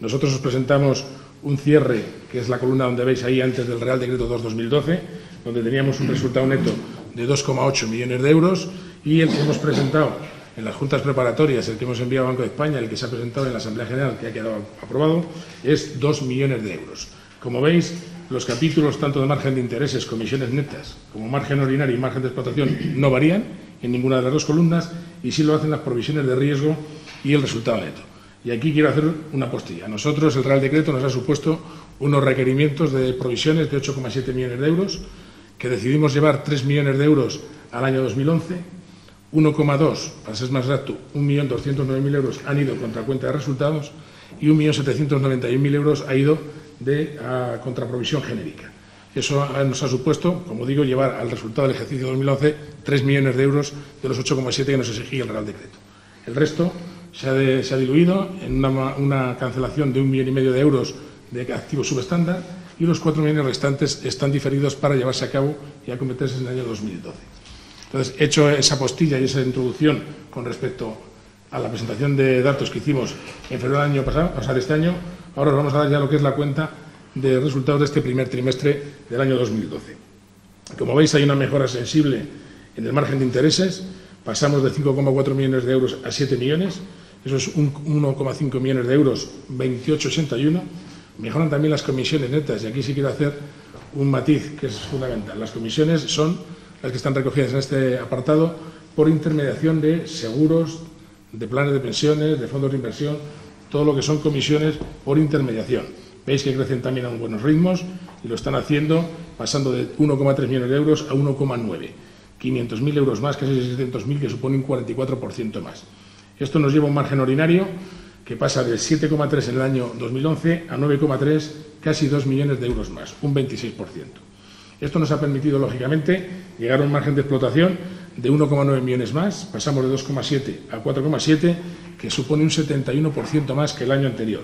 Nosotros os presentamos un cierre, que es la columna donde veis ahí antes del Real Decreto 2-2012, donde teníamos un resultado neto de 2,8 millones de euros y el que hemos presentado en las juntas preparatorias, el que hemos enviado al Banco de España, el que se ha presentado en la Asamblea General, que ha quedado aprobado, es 2 millones de euros. Como veis, los capítulos tanto de margen de intereses, comisiones netas, como margen ordinario y margen de explotación no varían en ninguna de las dos columnas y sí lo hacen las provisiones de riesgo y el resultado neto. Y aquí quiero hacer una postilla. Nosotros, el Real Decreto nos ha supuesto unos requerimientos de provisiones de 8,7 millones de euros, que decidimos llevar 3 millones de euros al año 2011, 1,2, para ser más exacto, 1.209.000 euros han ido contra cuenta de resultados y 1.791.000 euros ha ido de a contraprovisión genérica. Eso nos ha supuesto, como digo, llevar al resultado del ejercicio 2011 3 millones de euros de los 8,7 que nos exigía el Real Decreto. El resto se ha, diluido en una, una, cancelación de un millón y medio de euros de activos subestándar y los 4 millones restantes están diferidos para llevarse a cabo y acometerse en el año 2012. Entonces, hecho esa postilla y esa introducción con respecto a la presentación de datos que hicimos en febrero del año pasado, pasar este año, ahora os vamos a dar ya lo que es la cuenta de resultados de este primer trimestre del año 2012. Como veis, hay una mejora sensible en el margen de intereses. Pasamos de 5,4 millones de euros a 7 millones. Eso es 1,5 millones de euros, 28,81. Mejoran también las comisiones netas. Y aquí sí quiero hacer un matiz que es fundamental. Las comisiones son las que están recogidas en este apartado por intermediación de seguros, de planes de pensiones, de fondos de inversión, todo lo que son comisiones por intermediación. Veis que crecen también a buenos ritmos y lo están haciendo pasando de 1,3 millones de euros a 1,9. 500.000 euros más, casi 600.000, que supone un 44% más. Esto nos lleva a un margen ordinario que pasa del 7,3 en el año 2011 a 9,3, casi 2 millones de euros más, un 26%. Esto nos ha permitido, lógicamente, llegar a un margen de explotación de 1,9 millones más, pasamos de 2,7 a 4,7, que supone un 71% más que el año anterior.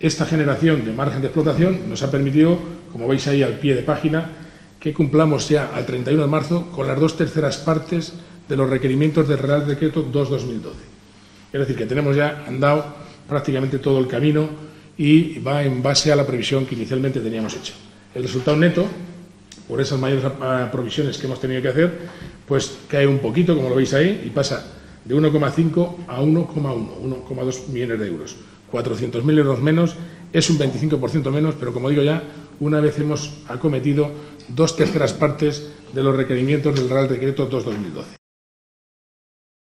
Esta generación de margen de explotación nos ha permitido, como veis ahí al pie de página, que cumplamos ya al 31 de marzo con las dos terceras partes de los requerimientos del Real Decreto 2-2012. Es decir, que tenemos ya andado prácticamente todo el camino y va en base a la previsión que inicialmente teníamos hecha. El resultado neto, por esas mayores provisiones que hemos tenido que hacer, pues cae un poquito, como lo veis ahí, y pasa de 1,5 a 1,1, 1,2 millones de euros. 400.000 euros menos, es un 25% menos, pero como digo ya, una vez hemos acometido dos terceras partes de los requerimientos del Real Decreto 2-2012.